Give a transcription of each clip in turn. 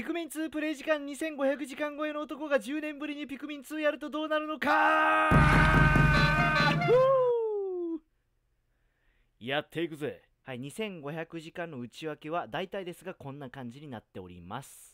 ピクミン2プレイ時間2500時間超えの男が10年ぶりにピクミン2やるとどうなるのか？やっていくぜ。はい2500時間の内訳は大体ですがこんな感じになっております。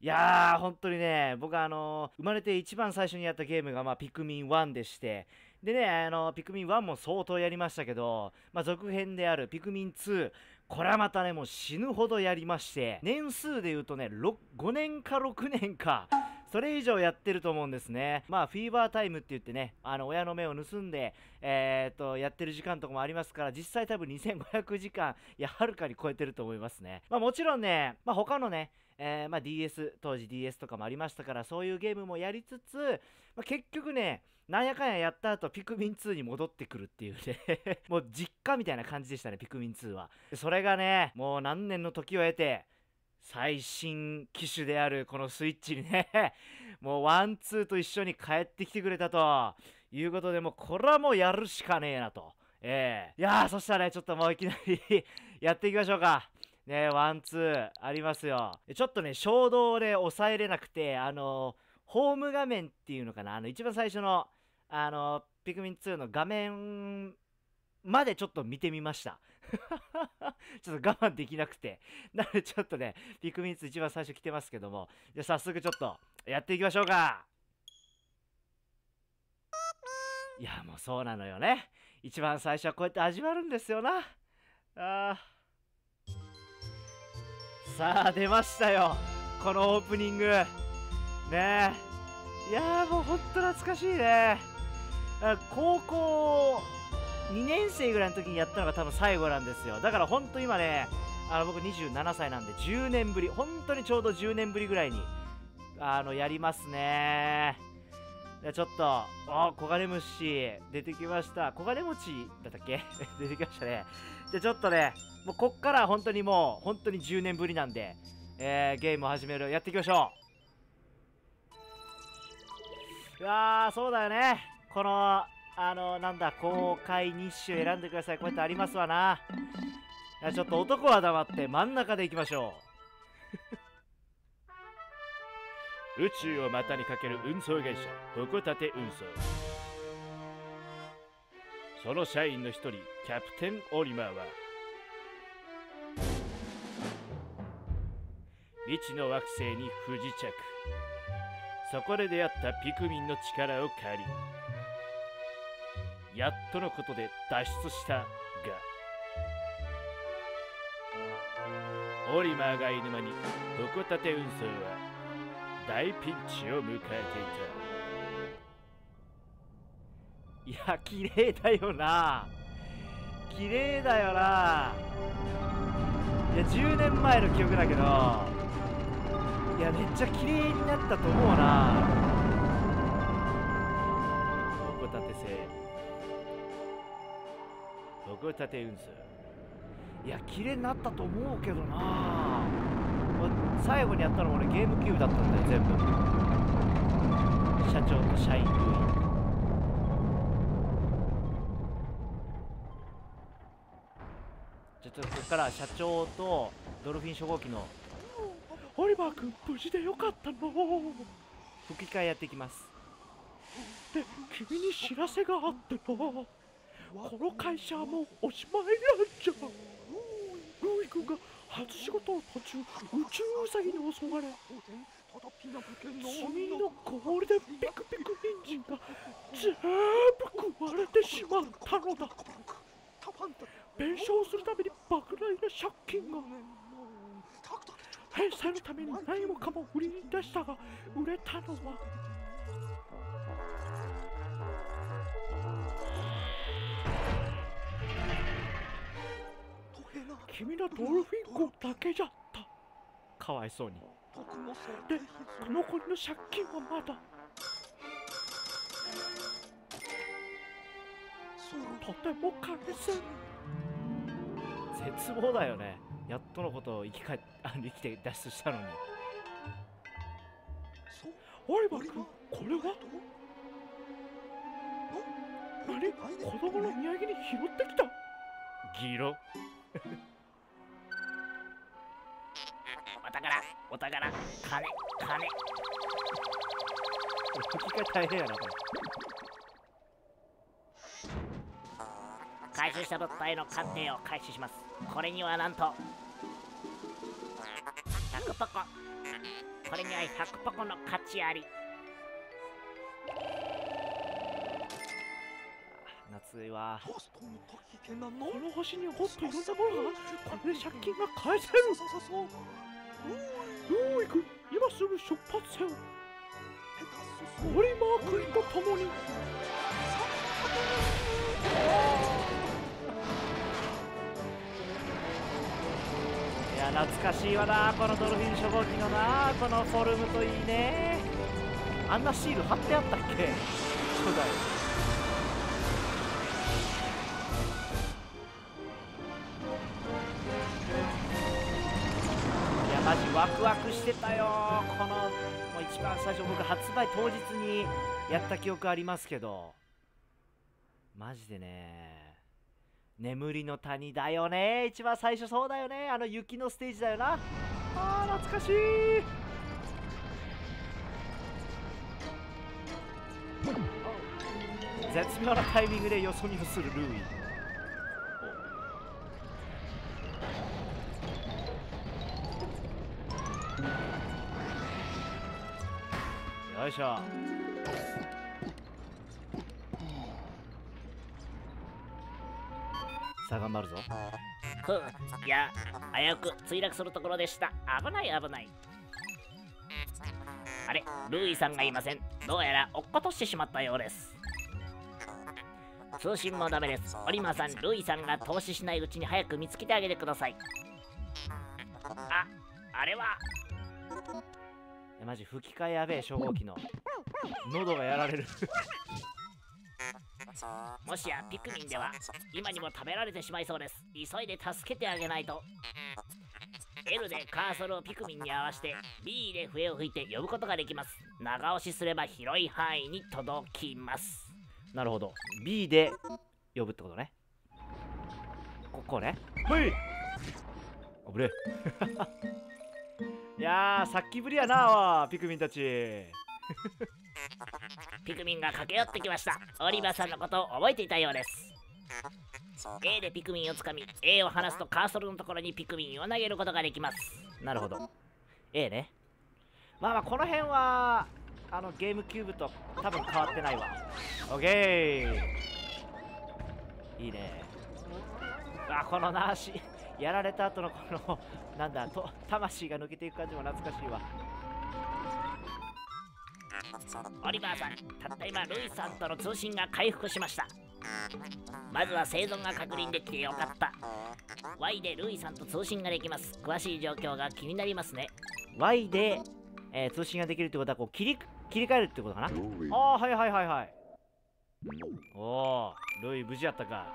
いやー、本当にね、僕はあのー、生まれて一番最初にやったゲームが、まあ、ピクミン1でして、でね、あのー、ピクミン1も相当やりましたけど、まあ、続編であるピクミン2、これはまたね、もう死ぬほどやりまして、年数で言うとね、5年か6年か、それ以上やってると思うんですね。まあ、フィーバータイムって言ってね、あの、親の目を盗んで、えー、っと、やってる時間とかもありますから、実際多分2500時間、いや、はるかに超えてると思いますね。まあ、もちろんね、まあ、他のね、えー、まあ、DS、当時 DS とかもありましたから、そういうゲームもやりつつ、まあ、結局ね、なんやかんややった後、ピクミン2に戻ってくるっていうね もう実家みたいな感じでしたね、ピクミン2は。それがね、もう何年の時を経て、最新機種であるこのスイッチにね もう one two と一緒に帰ってきてくれたということで、もうこれはもうやるしかねえなと。ええー、いやー、そしたらね、ちょっともういきなり やっていきましょうか。ね one、two、ありますよ。ちょっとね、衝動で抑えれなくて、あのホーム画面っていうのかな、あの、一番最初の、あのピクミン2の画面までちょっと見てみました。ちょっと我慢できなくて。なのでちょっとね、ピクミン2一番最初来てますけども、じゃあ早速ちょっとやっていきましょうか。いや、もうそうなのよね。一番最初はこうやって味わるんですよな。あ。さあ出ましたよこのオープニングねえいやもうほんと懐かしいね高校2年生ぐらいの時にやったのが多分最後なんですよ。だからほんと今ねあの僕27歳なんで10年ぶり本当にちょうど10年ぶりぐらいにあのやりますね。じゃちょっとお黄金虫出てきました。黄金餅だったっけ？出てきましたね。じゃちょっとねもうこっから本当にもう本当に10年ぶりなんで、えー、ゲームを始めるやっていきましょう。いやーそうだよね。このあのなんだ公開日種選んでください。こうやってありますわな。いやちょっと男は黙って真ん中でいきましょう。宇宙を股にかける運送会社矛盾運送。その社員の一人キャプテン・オリマーは未知の惑星に不時着。そこで出会ったピクミンの力を借りやっとのことで脱出したがオリマーがいる間に矛盾運送は大ピンチを迎えていた。いや綺麗だよな。綺麗だよな。いや10年前の記憶だけどいやめっちゃ綺麗になったと思うな。ホコタテ運送いや綺麗になったと思うけどな。最後にやったの俺ゲームキューブだったんだよ全部。社長と社員ルイちょっとここから社長とドルフィン初号機のオリバー君無事でよかったの。吹き替えやっていきます。で君に知らせがあってなこの会社はもうおしまいなんじゃ。ルイ君が初仕事の途中宇宙ウサギに襲われ君のゴールデンピクピク人参が全部食われてしまったのだ。弁償するために莫大な借金が。返済のために何もかも売りに出したが売れたのは君のドルフィン号だけじゃった。かわいそうに。でこの子の借金はまだ。とても返せ絶望だよね。やっとのことを生きか あ生きて脱出したのに。オリバー君これは？何？子供の土産に拾ってきた？ギロお宝お宝金金。吹 き替え大変やなこれ。回収した物体の鑑定を開始します。これにはなんと100ポコ。これには100ポコの価値あり夏いわこの星にはもっといろんな。ものがこれで借金が返せる。そうそうそう。ルーイ君今すぐ出発せよ下手すオリマー君と共に。いや懐かしいわなこのドルフィン初号機のなこのフォルムといいね。あんなシール貼ってあったっけ？初代てたよ。このもう一番最初僕発売当日にやった記憶ありますけど。マジでね。眠りの谷だよね。一番最初そうだよね。あの雪のステージだよな。あー懐かしい。絶妙なタイミングでよそ見をするルーイ。いしょ。さあ頑張るぞ。ふう。いや危うく墜落するところでした。危ない危ない。あれルーイさんがいません。どうやら落っことしてしまったようです。通信もダメです。オリマーさんルーイさんが投資しないうちに早く見つけてあげてください。ああれはマジ吹き替えやべえ初号機の。喉がやられる。もしやピクミンでは今にも食べられてしまいそうです。急いで助けてあげないと。L でカーソルをピクミンに合わせて B で笛を吹いて呼ぶことができます。長押しすれば広い範囲に届きます。なるほど。B で呼ぶってことね。ここねはい。あぶれいやーさっきぶりやなわピクミンたち。ピクミンが駆け寄ってきました。オリバーさんのことを覚えていたようです。A でピクミンをつかみ A を離すとカーソルのところにピクミンを投げることができます。なるほど。A ね。まあまあこの辺はあのゲームキューブと多分変わってないわ。OK いいね。あこのなしやられた後のこの なんだと魂が抜けていく感じも懐かしいわ。オリバーさんたった今ルイさんとの通信が回復しました。まずは生存が確認できてよかった。Y でルイさんと通信ができます。詳しい状況が気になりますね。Y で、えー通信ができるってことはこう切り切り替えるってことかな？ああーはいはいはいはい。おおルイ無事やったか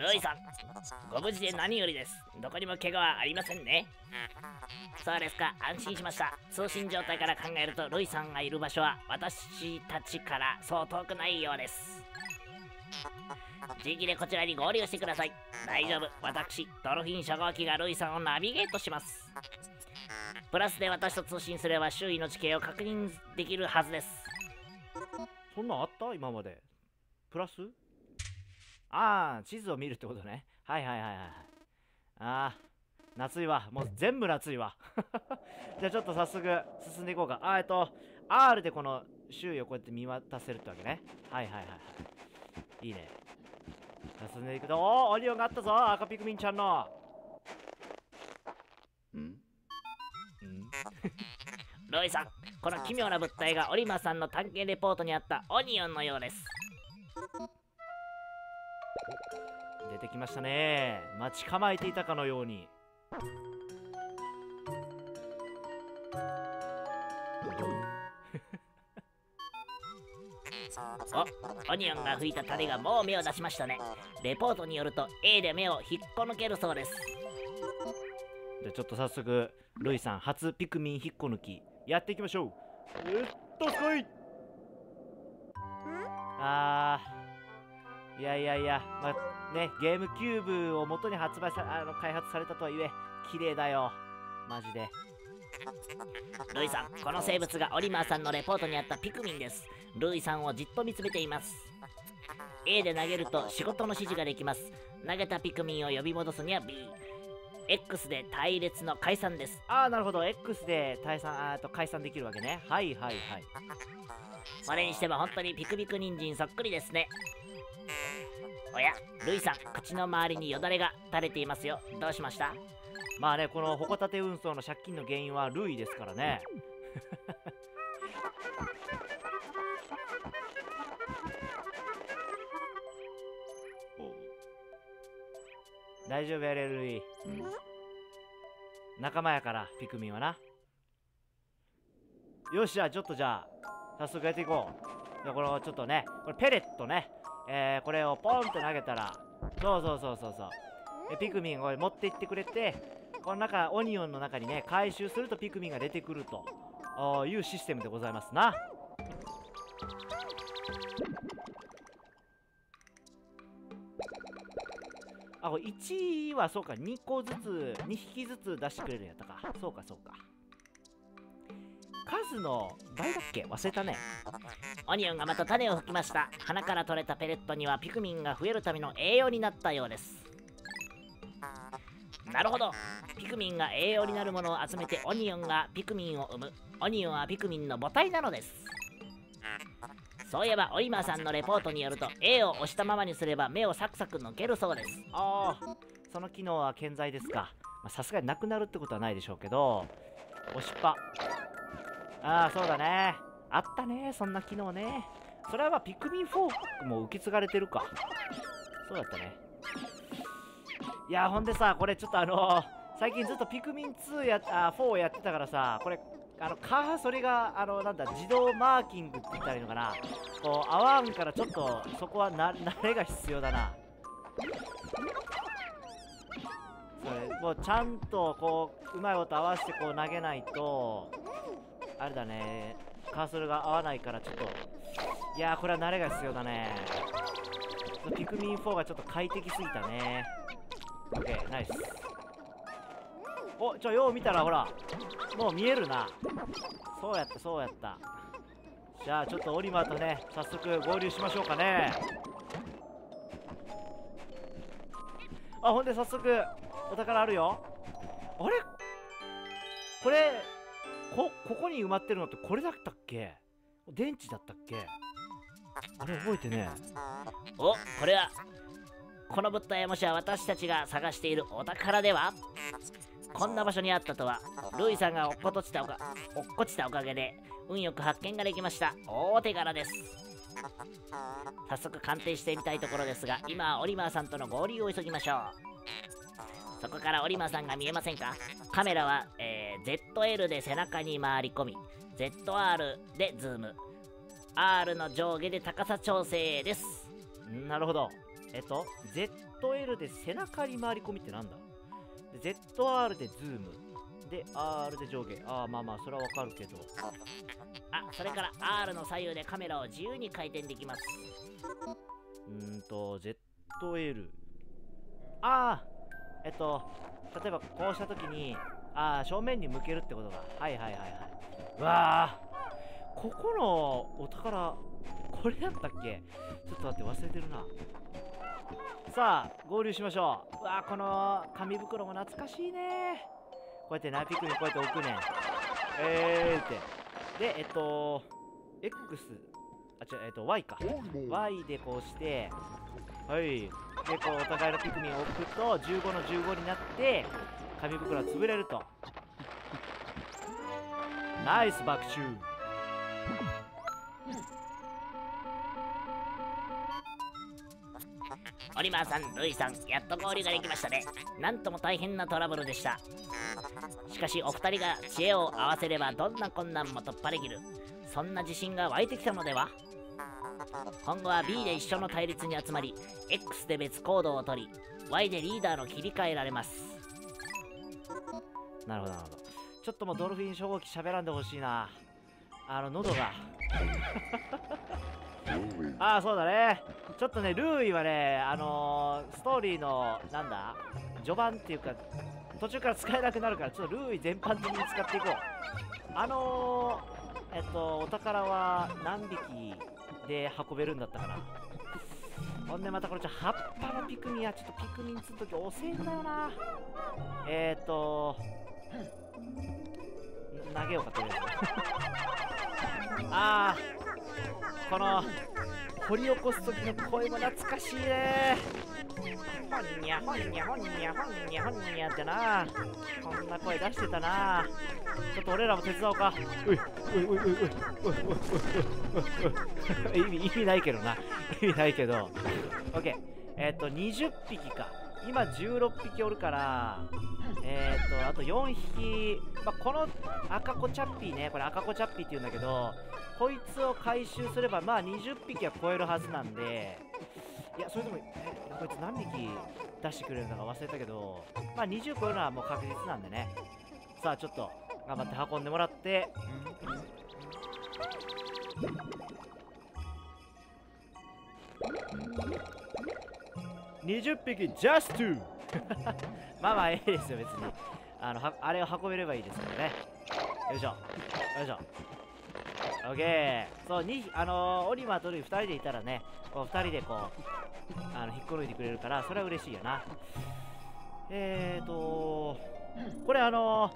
ルイさんご無事で何よりです。どこにも怪我はありませんね。そうですか。安心しました。通信状態から考えるとルイさんがいる場所は私たちからそう遠くないようです。自力でこちらに合流してください。大丈夫。私ドルフィン初号機がルイさんをナビゲートします。プラスで私と通信すれば周囲の地形を確認できるはずです。そんなんあった？今まで。プラス？ああ地図を見るってことね。はいはいはいはいああ夏いわ。もう全部夏いわ。じゃあちょっと早速進んでいこうか。あーえっと R でこの周囲をこうやって見渡せるってわけね。はいはいはいはい。いいね。進んでいくと。おおオリオンがあったぞ。赤ピクミンちゃんの。ん？うん？ロイさんこの奇妙な物体がオリマさんの探検レポートにあったオニオンのようです出てきましたね。待ち構えていたかのように。おオニオンが吹いた種がもう芽を出しましたね。レポートによると A で芽を引っこ抜けるそうです。じゃあちょっと早速ルイさん初ピクミン引っこ抜きやっていきましょう。えっとすごい。あーいやいやいや、まあ、ねゲームキューブを元に発売さあの開発されたとはいえ綺麗だよ。マジで。ルイさんこの生物がオリマーさんのレポートにあったピクミンです。ルイさんをじっと見つめています。A で投げると仕事の指示ができます。投げたピクミンを呼び戻すには B X で隊列の解散です。ああなるほど。X で退散あーと解散できるわけね。はいはいはい。それにしても本当にピクピク人参そっくりですねおやルイさん口の周りによだれが垂れていますよ。どうしました？まあねこのホコタテ運送の借金の原因はルイですからね。大丈夫やれルイ。仲間やからピクミンはな。よしじゃあちょっとじゃあ早速やっていこう。じゃあこのちょっとねこれペレットね。えー、これをポンと投げたらそうそうそうそうそう。えピクミンを持って行ってくれてこの中オニオンの中にね回収するとピクミンが出てくると。いうシステムでございますな。あこれ1はそうか2個ずつ2匹ずつ出してくれるんやったか。そうかそうか数の倍だっけ？忘れたね。オニオンがまた種を吹きました。花から取れたペレットにはピクミンが増えるための栄養になったようです。なるほど。ピクミンが栄養になるものを集めてオニオンがピクミンを生む。オニオンはピクミンの母体なのです。そういえばオイマーさんのレポートによると A を押したままにすれば目をサクサク抜けるそうです。ああその機能は健在ですか。さすがになくなるってことはないでしょうけど押しっぱ。ああそうだね。あったねそんな機能ね。それはまあピクミン4も受け継がれてるか。そうだったね。いやほんでさこれちょっとあの最近ずっとピクミン2やあ4やってたからさこれあのカーソリがあのなんだ自動マーキングって言ったらいいのかな。こう合わんからちょっとそこはな慣れが必要だな。それもうちゃんとこううまいこと合わせてこう投げないとあれだね。カーソルが合わないからちょっと。いやーこれは慣れが必要だね。ピクミン4がちょっと快適すぎたね。OK ナイス。おちょよう見たらほら。もう見えるな。そうやったそうやった。じゃあちょっとオリマーとね早速合流しましょうかね。あほんで早速お宝あるよ。あれ？これこここに埋まってるのってこれだったっけ？電池だったっけ？あれ覚えてねおこれはこの物体もしや私たちが探しているお宝では？こんな場所にあったとはルイさんが落っことちたおか落っこちたおかげで運よく発見ができました。大手柄です。早速鑑定してみたいところですが今はオリマーさんとの合流を急ぎましょう。そこからオリマーさんが見えませんか？カメラは、えー ZL で背中に回り込み ZR でズーム。R の上下で高さ調整です。んなるほど。えっと ZL で背中に回り込みってなんだ？で ZR でズーム。で R で上下。ああまあまあそれはわかるけど。あそれから R の左右でカメラを自由に回転できます。うーんと ZL ああえっと例えばこうした時にああ正面に向けるってことがはいはいはいはい。うわあここのお宝これやったっけ？ちょっと待って忘れてるな。さあ合流しましょう。うわあこの紙袋も懐かしいね。こうやってナピクにこうやって置くねん。えーって。でえっと X あ違うえっと Y か。Y でこうしてはい。でこうお互いのピクミンを置くと15の15になって紙袋は潰れると。ナイス爆中。オリマーさんルイさんやっと合流ができましたね。なんとも大変なトラブルでした。しかしお二人が知恵を合わせればどんな困難も突破できる。そんな自信が湧いてきたのでは？今後は B で一緒の対立に集まり X で別行動をとり Y でリーダーの切り替えられます。なるほどなるほど。ちょっともうドルフィン初号機喋らんでほしいな。あの喉が。ああそうだね。ちょっとねルーイはねあのーストーリーのなんだ序盤っていうか途中から使えなくなるからちょっとルーイ全般的に使っていこう。あのー、えっとお宝は何匹で運べるんだったかな。ほんでまたこれちょ葉っぱのピクミンはちょっとピクミンつう時遅いんだよな。えー、っとん投げようかとりあえずああこの掘り起こす時の声も懐かしいね。ほんにゃほんにゃほんにゃほんにゃほんにゃってな。こんな声出してたな。ちょっと俺らも手伝おうか。ういういういういう意味意味ないけどな。意味ないけど。OK えっ、と20匹か。今16匹おるからえっ、とあと4匹、まあ、この赤子チャッピーねこれ赤子チャッピーって言うんだけどこいつを回収すればまあ20匹は超えるはずなんでいやそれでもえこいつ何匹出してくれるのか忘れたけどまあ20超えるのはもう確実なんでね。さあちょっと頑張って運んでもらって。うん20匹ジャストまあまあいいですよ別に。あのはあれを運べればいいですからね。よいしょ。よいしょ。オッケー。そうにあのー、オリマーとルイ2人でいたらねこう2人でこうあの引っこ抜いてくれるからそれは嬉しいよな。えーとこれあのー、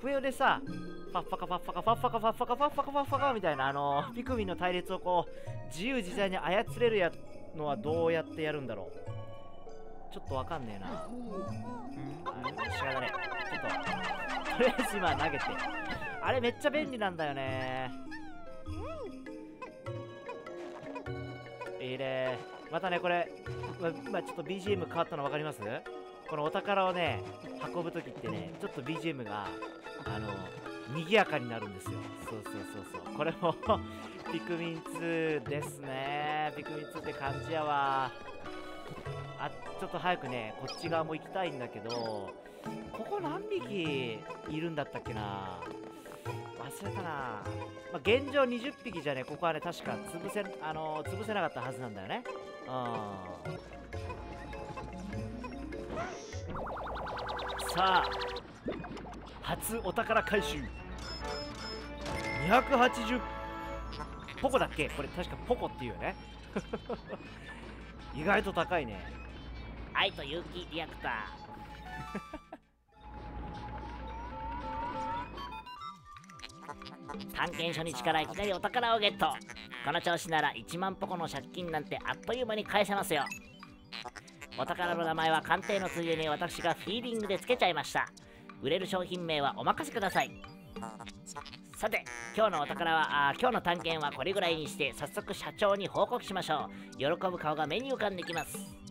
冬でさファッファカファッファカファッファカファッファカファッファカファッファカみたいなあのー、ピクミンの隊列をこう自由自在に操れるやのはどうやってやるんだろう。ちょっとわかんねえな。あ知らないちょっと。とりあえず今投げて。あれめっちゃ便利なんだよね。いいね。またねこれ。ま今ちょっと BGM 変わったの分かります？このお宝をね運ぶ時ってねちょっと BGM があの賑やかになるんですよ。そうそうそうそう。これもピクミン2ですね。ピクミン2って感じやわあちょっと早くねこっち側も行きたいんだけどここ何匹いるんだったっけな？忘れたな、まあ、現状20匹じゃねここはね確か潰せあのー潰せなかったはずなんだよね。うん。さあ初お宝回収。280ポコだっけ？これ確かポコっていうよね。意外と高いね。愛と勇気リアクター。探検初日からいきなりお宝をゲット。この調子なら1万ポコの借金なんてあっという間に返せますよ。お宝の名前は鑑定のついでに私がフィーリングでつけちゃいました。売れる商品名はお任せください。さて今日のお宝はあー今日の探検はこれぐらいにして早速社長に報告しましょう。喜ぶ顔が目に浮かんできます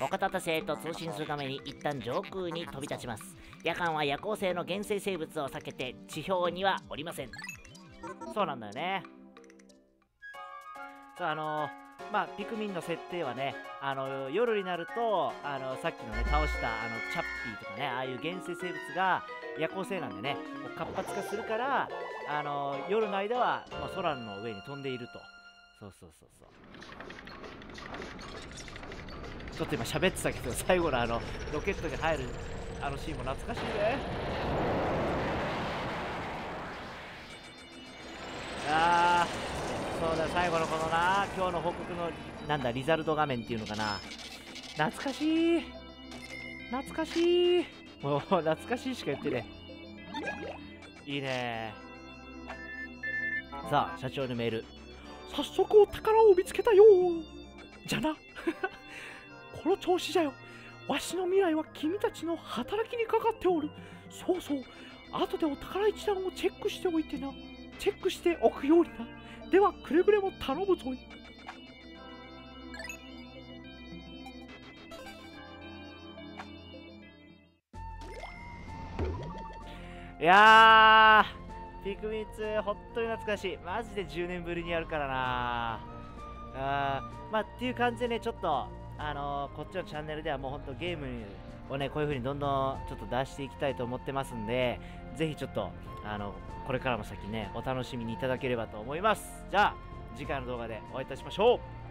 お方たちへと通信するために一旦上空に飛び立ちます。夜間は夜行性の原生生物を避けて地表にはおりません。そうなんだよね。そうあのまあピクミンの設定はねあの夜になるとあのさっきのね倒したあのチャッピーとかねああいう原生生物が夜行性なんでね活発化するからあの夜の間は、まあ、空の上に飛んでいると。そうそうそうそう。ちょっと今喋ってたけど最後のあのロケットに入るあのシーンも懐かしいね。あーそうだ最後のこのな今日の報告のなんだリザルト画面っていうのかな。懐かしい。懐かしい。もう懐かしいしか言ってね。いいね。さあ社長にメール。早速お宝を見つけたよじゃな。この調子じゃよ。わしの未来は君たちの働きにかかっておる。そうそう。後でお宝一覧をチェックしておいてな。チェックしておくようにな。ではくれぐれも頼むぞい。いやーピクミン2本当に懐かしい。マジで10年ぶりにやるからな。あーまあっていう感じでねちょっとあのーこっちのチャンネルではもう本当ゲームをねこういう風にどんどんちょっと出していきたいと思ってますんでぜひちょっとあのこれからも先ねお楽しみにいただければと思います。じゃあ次回の動画でお会いいたしましょう。